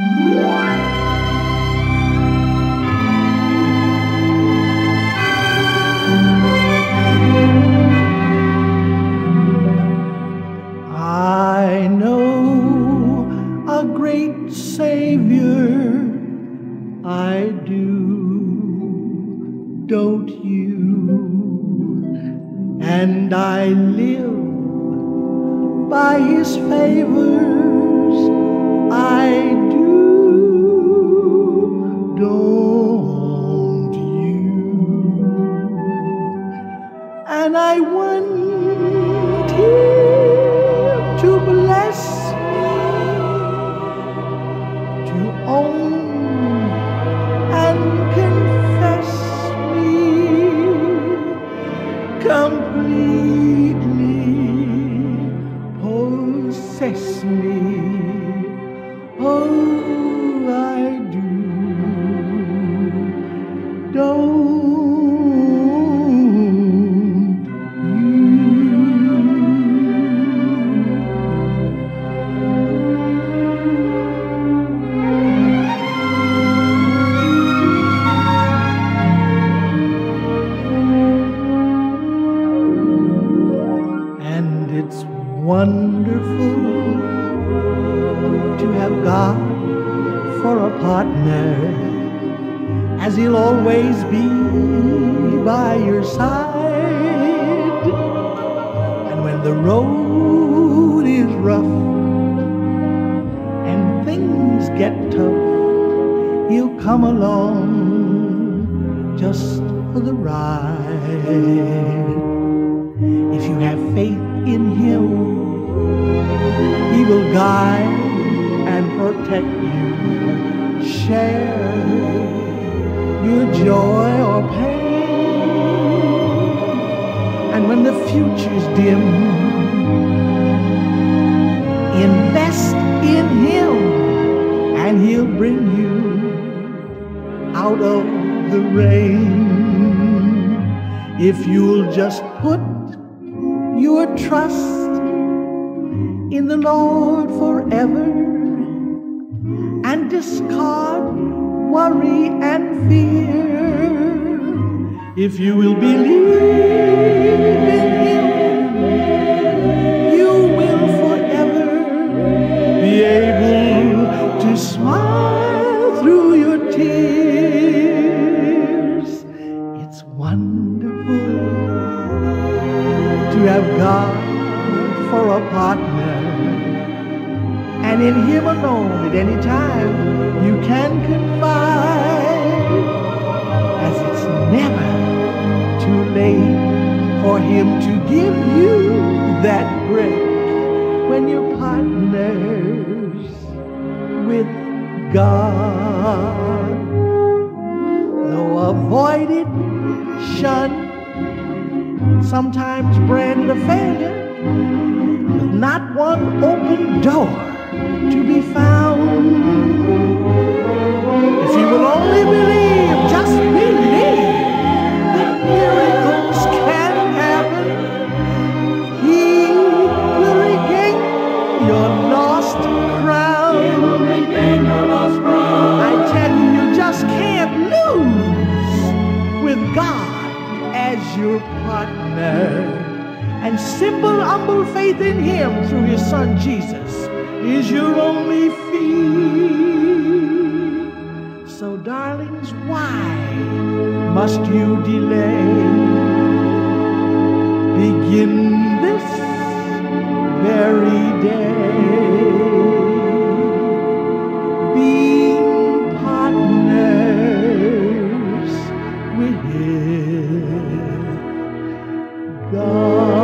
I know a great Savior, I do, don't you? And I live by His favors, I do, And I want Him to bless me, to own and confess me completely, possess me. Wonderful to have God for a partner, as He'll always be by your side. And when the road is rough and things get tough, He'll come along just for the ride. Guide and protect you. Share your joy or pain. And when the future's dim, invest in Him, and He'll bring you out of the rain. If you'll just put your trust in the Lord forever and discard worry and fear. If you will believe in Him, you will forever be able to smile through your tears. It's wonderful to have God for a partner. And in Him alone at any time you can confide, as it's never too late for Him to give you that break when you're partners with God. Though avoided, shunned, sometimes branded a failure, not one open door your partner. And simple, humble faith in Him through His Son Jesus is your only fee. So, darlings, why must you delay? Begin this very day. God.